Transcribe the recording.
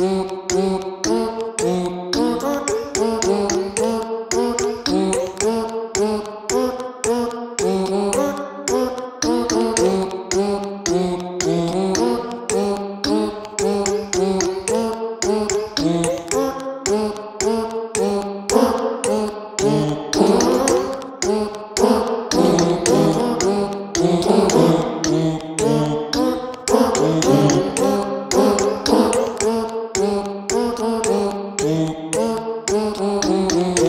Boom, boom, boom. hum, hum.